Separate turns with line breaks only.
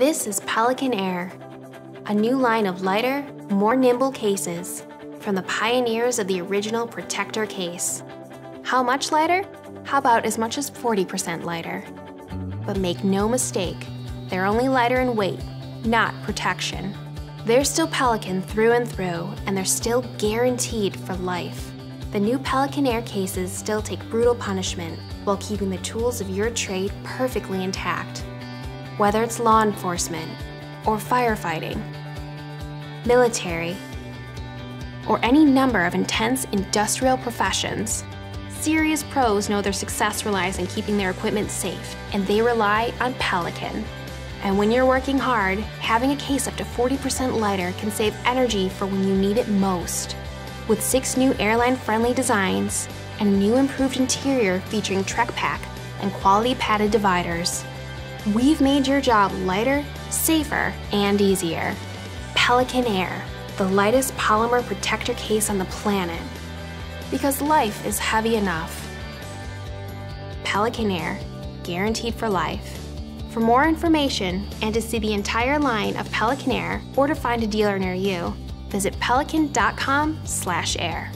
This is Pelican Air, a new line of lighter, more nimble cases from the pioneers of the original Protector case. How much lighter? How about as much as 40% lighter? But make no mistake, they're only lighter in weight, not protection. They're still Pelican through and through, and they're still guaranteed for life. The new Pelican Air cases still take brutal punishment while keeping the tools of your trade perfectly intact. Whether it's law enforcement, or firefighting, military, or any number of intense industrial professions, serious pros know their success relies on keeping their equipment safe, and they rely on Pelican. And when you're working hard, having a case up to 40% lighter can save energy for when you need it most. With six new airline friendly designs and a new improved interior featuring TrekPak and quality padded dividers, we've made your job lighter, safer, and easier. Pelican Air, the lightest polymer protector case on the planet. Because life is heavy enough. Pelican Air, guaranteed for life. For more information and to see the entire line of Pelican Air or to find a dealer near you, visit pelican.com/air.